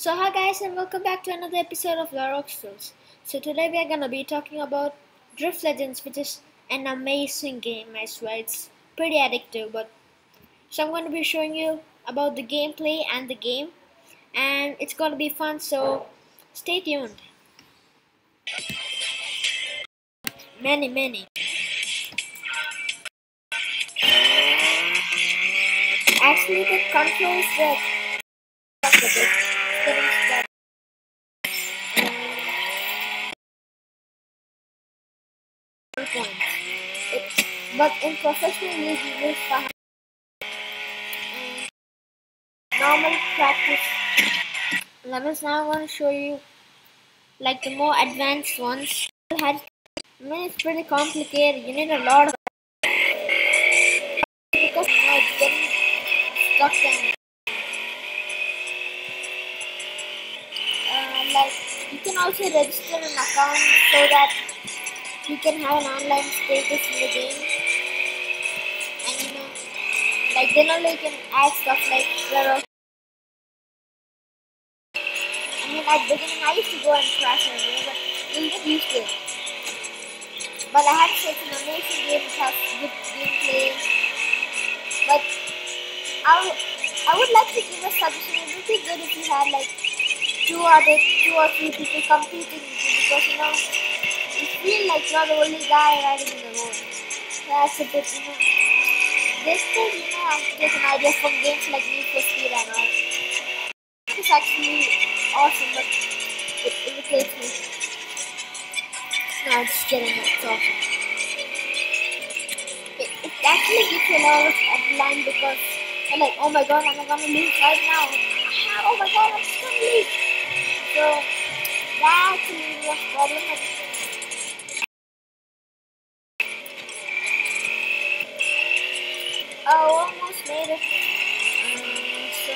So hi guys and welcome back to another episode of the Rockstars. So today we are gonna be talking about Drift Legends which is an amazing game I swear it's pretty addictive but so I'm gonna be showing you about the gameplay and the game and it's gonna be fun so stay tuned. Many many. Actually the controls It, but in professional league, you use 500. normal practice levels. Now I want to show you like the more advanced ones. I mean, it's pretty complicated. You need a lot of because now. Uh, like you can also register an account so that you can have an online status in the game. And you know, like then only you can add stuff like there I mean, at the beginning I used to go and crash on game, but you'll get used to it. But I have to say it's an amazing game, it has good gameplay. But I would, I would like to give a suggestion. It would be good if you had like two other, two or three people competing with you because you know like you're the only guy riding in the road. That's a bit, you know. This thing, you know, I get an idea from games like Need for Speed and all. It's actually awesome, but it irritates me. No, just kidding, it's awesome. It, it actually gives you a lot of adrenaline because I'm like, oh my god, am I gonna lose right now? Oh my god, I'm just gonna lose. So, that actually was problematic. Almost made it. Um, so,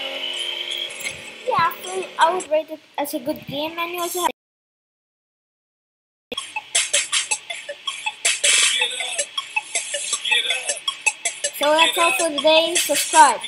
yeah, I, I would rate it as a good game, and you also have. So that's all for today. Subscribe.